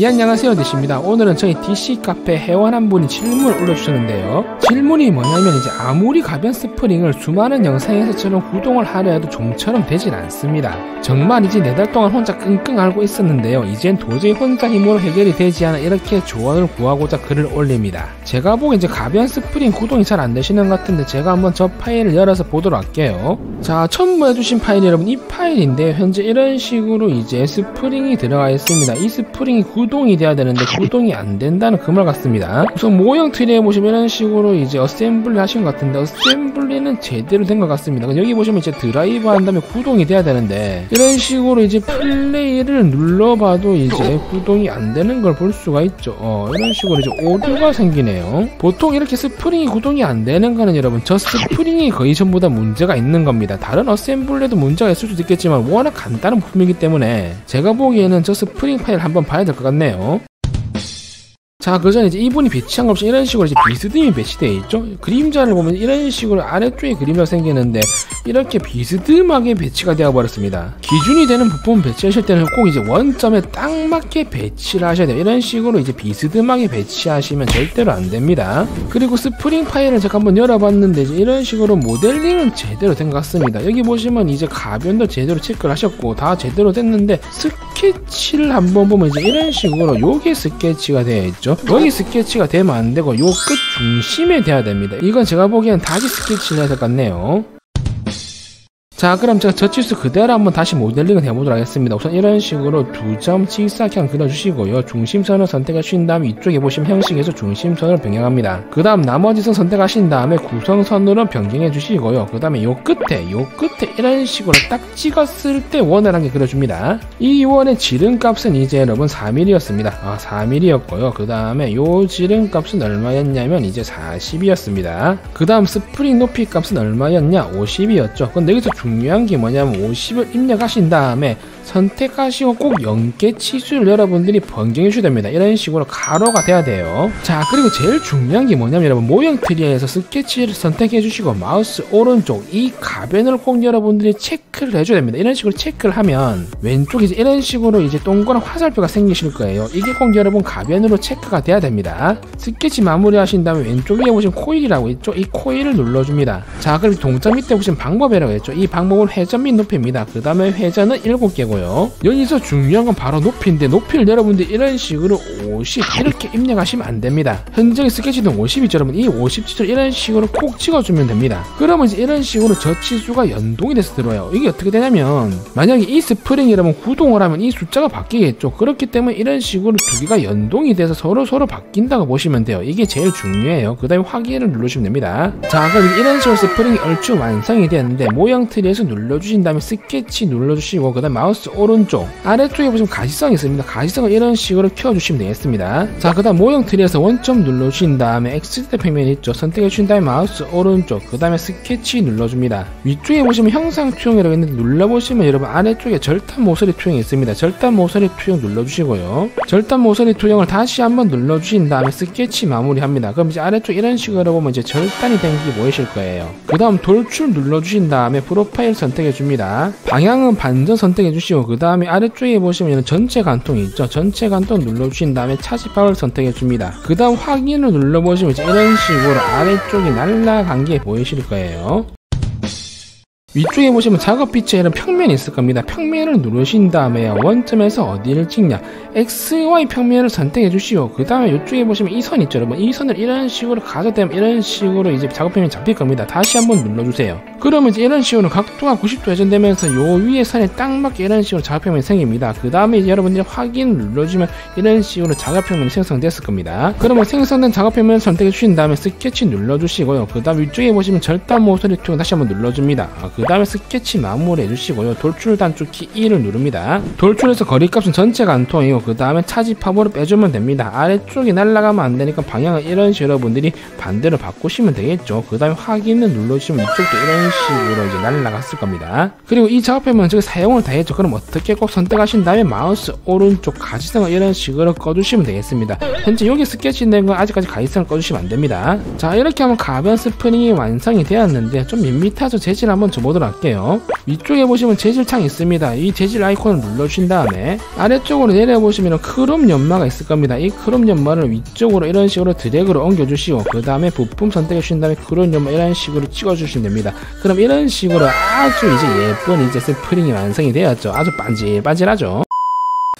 예 안녕하세요. DC입니다. 오늘은 저희 DC 카페 회원 한 분이 질문을 올려주셨는데요. 질문이 뭐냐면 이제 아무리 가변 스프링을 수많은 영상에서처럼 구동을 하려 해도 좀처럼 되질 않습니다. 정말 이제 네 달 동안 혼자 끙끙 앓고 있었는데요. 이젠 도저히 혼자 힘으로 해결이 되지 않아 이렇게 조언을 구하고자 글을 올립니다. 제가 보기엔 이제 가변 스프링 구동이 잘 안 되시는 것 같은데 제가 한번 저 파일을 열어서 보도록 할게요. 자 첨부해주신 파일 여러분 이 파일인데 현재 이런 식으로 이제 스프링이 들어가 있습니다. 이 스프링이 구동이 돼야 되는데 구동이 안 된다는 그 말 같습니다. 우선 모형 트리에 보시면 이런 식으로 이제 assembly 하신 것 같은데 assembly는 제대로 된 것 같습니다. 여기 보시면 이제 드라이브 한 다음에 구동이 돼야 되는데 이런 식으로 이제 플레이를 눌러봐도 이제 구동이 안 되는 걸 볼 수가 있죠. 어, 이런 식으로 이제 오류가 생기네요. 보통 이렇게 스프링이 구동이 안 되는 거는 여러분 저 스프링이 거의 전부 다 문제가 있는 겁니다. 다른 assembly도 문제가 있을 수도 있겠지만 워낙 간단한 부품이기 때문에 제가 보기에는 저 스프링 파일 한번 봐야 될 것 같네요. 않네요. 자, 그 전에 이제 이분이 배치한 것 없이 이런 식으로 이제 비스듬히 배치되어 있죠? 그림자를 보면 이런 식으로 아래쪽에 그림자가 생기는데 이렇게 비스듬하게 배치가 되어 버렸습니다. 기준이 되는 부품 배치하실 때는 꼭 이제 원점에 딱 맞게 배치를 하셔야 돼요. 이런 식으로 이제 비스듬하게 배치하시면 절대로 안 됩니다. 그리고 스프링 파일을 제가 한번 열어봤는데 이제 이런 식으로 모델링은 제대로 된 것 같습니다. 여기 보시면 이제 가변도 제대로 체크를 하셨고 다 제대로 됐는데 스케치를 한번 보면 이제 이런 식으로 요게 스케치가 되어 있죠. 여기 스케치가 되면 안 되고 요 끝 중심에 돼야 됩니다. 이건 제가 보기엔 다시 될것 같네요. 자 그럼 제가 저 치수 그대로 한번 다시 모델링을 해보도록 하겠습니다. 우선 이런 식으로 두 점 직사각형 그려주시고요. 중심선을 선택하신 다음 이쪽에 보시면 형식에서 중심선을 변경합니다. 그 다음 나머지 선 선택하신 다음에 구성선으로 변경해 주시고요. 그 다음에 요 끝에 요 끝에 이런 식으로 딱 찍었을 때 원을 한 개 그려줍니다. 이 원의 지름값은 이제 여러분 4mm였습니다. 아 4mm였고요. 그 다음에 요 지름값은 얼마였냐면 이제 40이었습니다. 그 다음 스프링 높이 값은 얼마였냐? 50이었죠. 근데 여기서 중 중요한 게 뭐냐면 50을 입력하신 다음에 선택하시고 꼭 연계 치수를 여러분들이 변경해 주셔야 됩니다. 이런 식으로 괄호가 돼야 돼요. 자 그리고 제일 중요한 게 뭐냐면 여러분 모형 트리에서 스케치를 선택해 주시고 마우스 오른쪽 이 가변을 꼭 여러분들이 체크를 해줘야 됩니다. 이런 식으로 체크를 하면 왼쪽에 이제 이런 식으로 이제 동그란 화살표가 생기실 거예요. 이게 꼭 여러분 가변으로 체크가 돼야 됩니다. 스케치 마무리 하신 다음에 왼쪽에 보시면 코일이라고 있죠. 이 코일을 눌러줍니다. 자 그리고 동작 밑에 보시면 방법이라고 했죠. 이 방법은 회전 및 높이입니다. 그 다음에 회전은 7개고요. 거고요. 여기서 중요한 건 바로 높이인데 높이를 여러분들 이런 식으로 50 이렇게 입력하시면 안 됩니다. 현재 스케치는 50이죠 여러분. 이 50 치수를 이런 식으로 콕 찍어주면 됩니다. 그러면 이제 이런 식으로 저 치수가 연동이 돼서 들어와요. 이게 어떻게 되냐면 만약에 이 스프링이 여러분 구동을 하면 이 숫자가 바뀌겠죠. 그렇기 때문에 이런 식으로 두 개가 연동이 돼서 서로 서로 바뀐다고 보시면 돼요. 이게 제일 중요해요. 그 다음에 확인을 누르시면 됩니다. 자 그럼 이런 식으로 스프링이 얼추 완성이 되었는데 모형 트리에서 눌러주신 다음에 스케치 눌러주시고 그 다음 마우스 오른쪽 아래쪽에 보시면 가시성이 있습니다. 가시성을 이런 식으로 켜주시면 되겠습니다. 자 그 다음 모형 트리에서 원점 눌러주신 다음에 XZ 평면 있죠. 선택해 주신 다음에 마우스 오른쪽 그 다음에 스케치 눌러줍니다. 위쪽에 보시면 형상 투영이라고 있는데 눌러보시면 여러분 아래쪽에 절단 모서리 투영이 있습니다. 절단 모서리 투영 눌러주시고요. 절단 모서리 투영을 다시 한번 눌러주신 다음에 스케치 마무리합니다. 그럼 이제 아래쪽 이런 식으로 보면 이제 절단이 된 게 보이실 거예요. 그 다음 돌출 눌러주신 다음에 프로파일 선택해 줍니다. 방향은 반전 선택해 주시고 그 다음에 아래쪽에 보시면 전체 간통이 있죠. 전체 간통 눌러주신 다음에 차지팝을 선택해 줍니다. 그 다음 확인을 눌러보시면 이런 식으로 아래쪽이 날라간 게 보이실 거예요 위쪽에 보시면 작업 빛에 이런 평면이 있을 겁니다. 평면을 누르신 다음에 원점에서 어디를 찍냐 XY 평면을 선택해 주시고 그 다음에 이쪽에 보시면 이 선 있죠 여러분 이 선을 이런 식으로 갖다 대면 이런 식으로 이제 작업 평면이 잡힐 겁니다. 다시 한번 눌러주세요. 그러면 이제 이런 식으로 각도가 90도 회전되면서 요 위에 선에 딱 맞게 이런 식으로 작업 평면이 생깁니다. 그 다음에 이제 여러분들이 확인 눌러주면 이런 식으로 작업 평면이 생성됐을 겁니다. 그러면 생성된 작업 평면을 선택해 주신 다음에 스케치 눌러주시고요. 그 다음 위쪽에 보시면 절단 모서리 투영 다시 한번 눌러줍니다. 아, 그 다음에 스케치 마무리 해주시고요. 돌출 단축 키 2를 누릅니다. 돌출해서 거리값은 전체 관통이고 그 다음에 차집합으로 빼주면 됩니다. 아래쪽이 날아가면 안 되니까 방향을 이런 식으로 여러분들이 반대로 바꾸시면 되겠죠. 그 다음에 확인을 눌러주시면 이쪽도 이런 식으로 이제 날아갔을 겁니다. 그리고 이 작업평면 지금 사용을 다 했죠. 그럼 어떻게 꼭 선택하신 다음에 마우스 오른쪽 가시성을 이런 식으로 꺼주시면 되겠습니다. 현재 여기 스케치 된 건 아직까지 가시성을 꺼주시면 안 됩니다. 자 이렇게 하면 가변 스프링이 완성이 되었는데 좀 밋밋하죠. 재질 한번. 눌러 보도록 할게요. 위쪽에 보시면 재질창 있습니다. 이 재질 아이콘을 눌러주신 다음에 아래쪽으로 내려보시면 크롬 연마가 있을 겁니다. 이 크롬 연마를 위쪽으로 이런 식으로 드래그로 옮겨주시고 그 다음에 부품 선택해 주신 다음에 크롬 연마 이런 식으로 찍어주시면 됩니다. 그럼 이런 식으로 아주 이제 예쁜 이제 스프링이 완성이 되었죠. 아주 반질반질하죠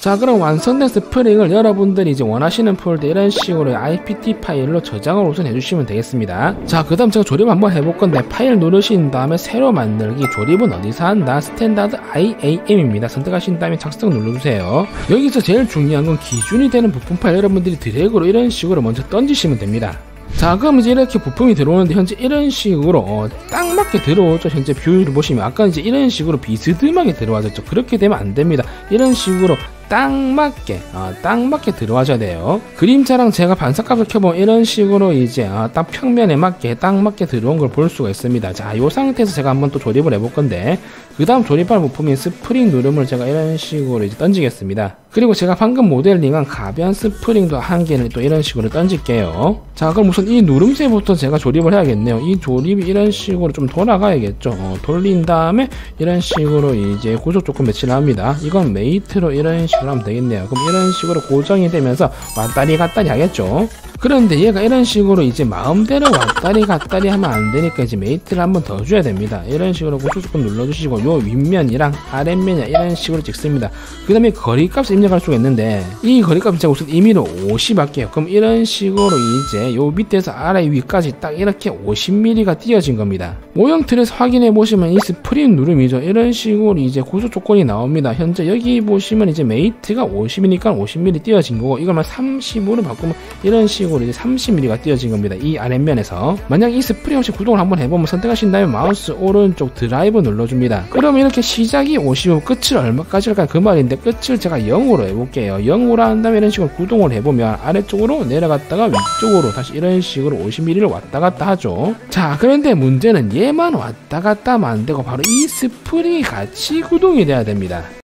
자 그럼 완성된 스프링을 여러분들이 이제 원하시는 폴더 이런 식으로 IPT 파일로 저장을 우선 해주시면 되겠습니다. 자 그 다음 제가 조립 한번 해볼 건데 파일 누르신 다음에 새로 만들기 조립은 어디서 한다? Standard IAM입니다. 선택하신 다음에 작성 눌러주세요. 여기서 제일 중요한 건 기준이 되는 부품 파일 여러분들이 드래그로 이런 식으로 먼저 던지시면 됩니다. 자 그럼 이제 이렇게 부품이 들어오는데 현재 이런 식으로 어, 딱 맞게 들어오죠. 현재 view를 보시면. 아까 이제 이런 식으로 비스듬하게 들어와졌죠. 그렇게 되면 안 됩니다. 이런 식으로 딱 맞게 어, 딱 맞게 들어와줘야 돼요. 그림자랑 제가 반사값을 켜보면 이런 식으로 이제 어, 딱 평면에 맞게 딱 맞게 들어온 걸 볼 수가 있습니다. 자이 상태에서 제가 한번 또 조립을 해볼 건데 그 다음 조립할 부품인 스프링 누름을 제가 이런 식으로 이제 던지겠습니다 그리고 제가 방금 모델링한 가변 스프링도 한 개를 또 이런 식으로 던질게요. 자 그럼 우선 이 누름쇠부터 제가 조립을 해야겠네요. 이 조립이 이런 식으로 좀 돌아가야겠죠. 어, 돌린 다음에 이런 식으로 이제 구속 조건 배치를 합니다. 이건 mate로 이런 식으로 하면 되겠네요. 그럼 이런 식으로 고정이 되면서 왔다리 갔다리 하겠죠 그런데 얘가 이런 식으로 이제 마음대로 왔다리 갔다리 하면 안 되니까 이제 mate를 한번 더 줘야 됩니다. 이런 식으로 구속 조건 눌러주시고 요 윗면이랑 아랫면이 이런 식으로 찍습니다. 그 다음에 거리값을 입력할 수가 있는데 이 거리값을 제가 우선 임의로 50 할게요. 그럼 이런 식으로 이제 요 밑에서 아래 위까지 딱 이렇게 50mm가 띄어진 겁니다. 모형 트리에서 확인해 보시면 이 스프링 누름이죠. 이런 식으로 이제 구속 조건이 나옵니다. 현재 여기 보시면 이제 mate가 50이니까 50mm 띄어진 거고 이걸만 30으로 바꾸면 이런 식으로 이제 30mm가 띄어진 겁니다. 이 아랫면에서. 만약 이 스프링 없이 구동을 한번 해보면 선택하신 다음에 마우스 오른쪽 드라이브 눌러줍니다. 그러면 이렇게 시작이 50이고 끝을 얼마까지 할까 그 말인데 끝을 제가 0으로 해볼게요. 0으로 한 다음에 이런 식으로 구동을 해보면 아래쪽으로 내려갔다가 위쪽으로 다시 이런 식으로 50mm를 왔다 갔다 하죠. 자 그런데 문제는 얘만 왔다 갔다 되고 바로 이 스프링이 같이 구동이 돼야 됩니다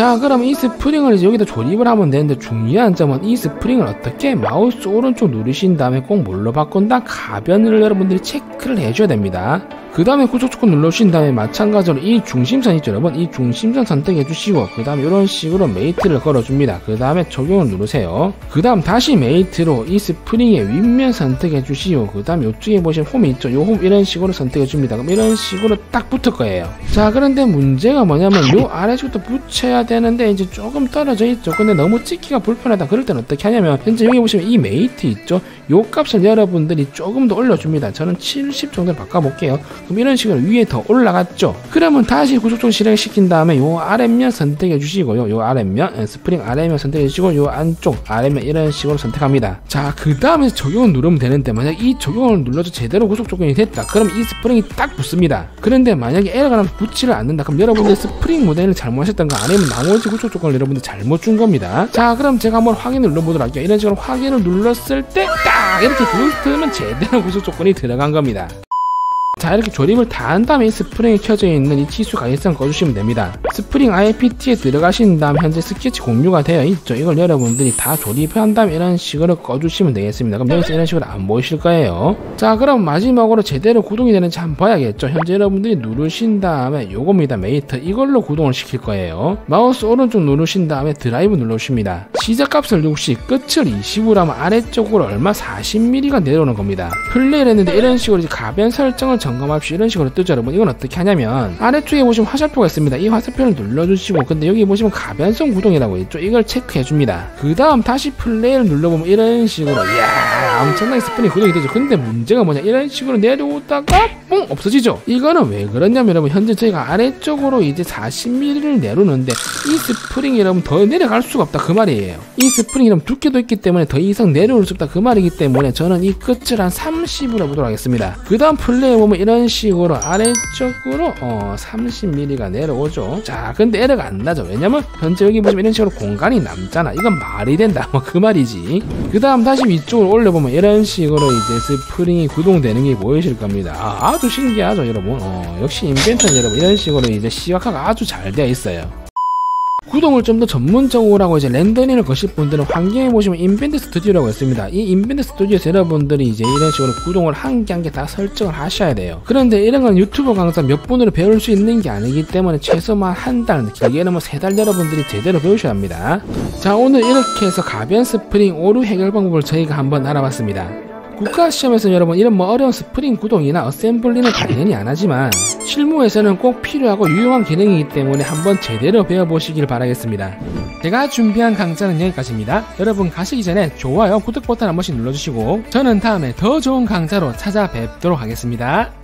자 그럼 이 스프링을 이제 여기다 조립을 하면 되는데 중요한 점은 이 스프링을 어떻게 마우스 오른쪽 누르신 다음에 꼭 뭘로 바꾼다? 가변을 여러분들이 체크를 해줘야 됩니다 그 다음에 구속 조건 눌러주신 다음에 마찬가지로 이 중심선 있죠 여러분? 이 중심선 선택해 주시고 그 다음에 이런 식으로 mate를 걸어줍니다. 그 다음에 적용을 누르세요. 그 다음 다시 mate로 이 스프링의 윗면 선택해 주시고 그 다음에 이쪽에 보시면 홈이 있죠? 요 홈 이런 식으로 선택해 줍니다. 그럼 이런 식으로 딱 붙을 거예요. 자 그런데 문제가 뭐냐면 요 아래쪽부터 붙여야 되는데 이제 조금 떨어져 있죠? 근데 너무 찍기가 불편하다. 그럴 때는 어떻게 하냐면 현재 여기 보시면 이 mate 있죠? 요 값을 여러분들이 조금 더 올려줍니다. 저는 70 정도를 바꿔볼게요 그럼 이런 식으로 위에 더 올라갔죠. 그러면 다시 구속조건 실행시킨 다음에 요 아랫면 선택해 주시고요. 요 아랫면 예, 스프링 아랫면 선택해 주시고 요 안쪽 아랫면 이런 식으로 선택합니다. 자 그 다음에 적용을 누르면 되는데 만약 이 적용을 눌러서 제대로 구속 조건이 됐다. 그럼 이 스프링이 딱 붙습니다. 그런데 만약에 에러가 나면 붙지를 않는다. 그럼 여러분들 스프링 모델을 잘못하셨던 거 아니면 나머지 구속 조건을 여러분들 잘못 준 겁니다. 자 그럼 제가 한번 확인을 눌러보도록 할게요. 이런 식으로 확인을 눌렀을 때 딱 이렇게 붙으면 제대로 구속 조건이 들어간 겁니다 자 이렇게 조립을 다 한 다음에 이 스프링이 켜져 있는 이 치수 가시성 꺼주시면 됩니다. 스프링 IPT에 들어가신 다음 현재 스케치 공유가 되어 있죠. 이걸 여러분들이 다 조립한 다음에 이런 식으로 꺼주시면 되겠습니다. 그럼 여기서 이런 식으로 안 보이실 거예요. 자 그럼 마지막으로 제대로 구동이 되는지 한번 봐야겠죠. 현재 여러분들이 누르신 다음에 요겁니다. mate 이걸로 구동을 시킬 거예요. 마우스 오른쪽 누르신 다음에 드라이브 눌러주십니다. 시작값을 60 끝을 20으로 하면 아래쪽으로 얼마 40mm가 내려오는 겁니다. 플레이를 했는데 이런 식으로 가변 설정을 점검합시다. 이런 식으로 뜨죠 여러분 이건 어떻게 하냐면 아래쪽에 보시면 화살표가 있습니다. 이 화살표를 눌러주시고 근데 여기 보시면 가변성 구동이라고 있죠. 이걸 체크해 줍니다. 그 다음 다시 플레이를 눌러보면 이런 식으로 이야 엄청나게 스프링 구동이 되죠. 근데 문제가 뭐냐. 이런 식으로 내려오다가 뽕 없어지죠. 이거는 왜 그러냐면 여러분 현재 저희가 아래쪽으로 이제 40mm를 내려오는데 이 스프링이 여러분 더 내려갈 수가 없다. 그 말이에요. 이 스프링이 여러분 두께도 있기 때문에 더 이상 내려올 수 없다. 그 말이기 때문에 저는 이 끝을 한 30으로 해보도록 하겠습니다. 그 다음 플레이 보면 이런 식으로 아래쪽으로 어 30mm가 내려오죠. 자 근데 에러가 안 나죠. 왜냐면 현재 여기 보시면 이런 식으로 공간이 남잖아. 이건 말이 된다. 뭐 그 말이지. 그 다음 다시 위쪽으로 올려보면 이런 식으로 이제 스프링이 구동되는 게 보이실 겁니다. 아, 아주 신기하죠 여러분. 어, 역시 Inventor는 여러분 이런 식으로 이제 시각화가 아주 잘 되어 있어요 구동을 좀 더 전문적으로 이제 렌더링을 거실 분들은 환경에 보시면 Inventor Studio라고 있습니다. 이 Inventor Studio에서 여러분들이 이제 이런 식으로 구동을 한 개 한 개 다 설정을 하셔야 돼요. 그런데 이런 건 유튜버 강사 몇 분으로 배울 수 있는 게 아니기 때문에 최소만 한 달, 길게는 뭐 세 달 여러분들이 제대로 배우셔야 합니다. 자, 오늘 이렇게 해서 가변 스프링 오류 해결 방법을 저희가 한번 알아봤습니다. 국가시험에서 여러분 이런 뭐 어려운 스프링 구동이나 어셈블리는 당연히 안 하지만 실무에서는 꼭 필요하고 유용한 기능이기 때문에 한번 제대로 배워보시길 바라겠습니다. 제가 준비한 강좌는 여기까지입니다. 여러분 가시기 전에 좋아요, 구독 버튼 한 번씩 눌러주시고 저는 다음에 더 좋은 강좌로 찾아뵙도록 하겠습니다.